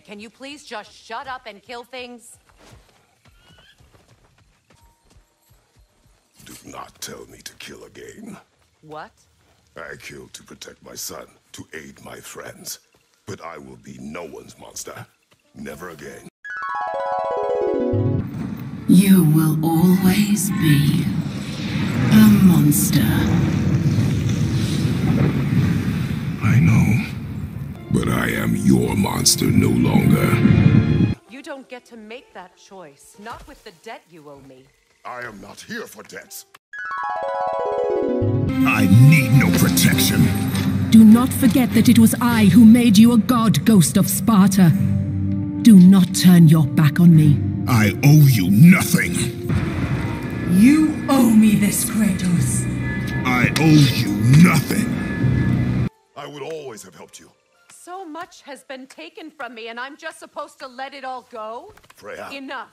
Can you please just shut up and kill things? Do not tell me to kill again. What? I killed to protect my son, to aid my friends. But I will be no one's monster. Never again. You will always be a monster. I know. But I am your monster no longer. You don't get to make that choice. Not with the debt you owe me. I am not here for debts. I need no protection. Do not forget that it was I who made you a god, Ghost of Sparta. Do not turn your back on me. I owe you nothing. You owe me this, Kratos. I owe you nothing. I would always have helped you. So much has been taken from me, and I'm just supposed to let it all go? Freya. Enough.